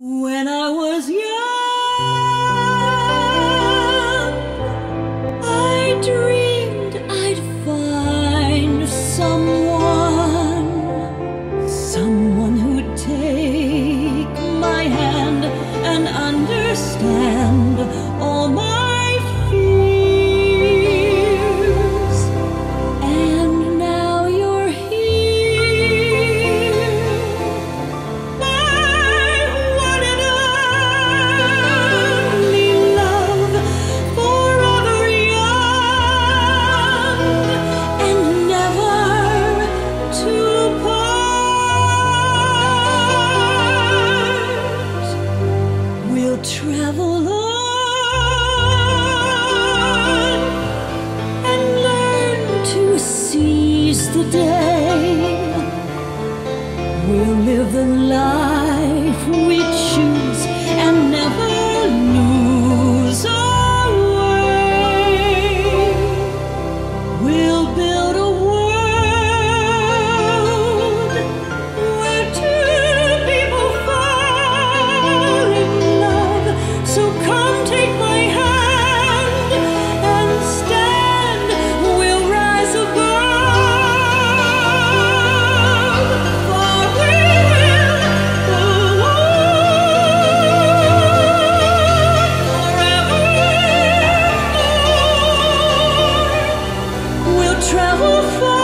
When I was young, I dreamed I'd find someone, someone who'd take my hand and understand We'll live the life we far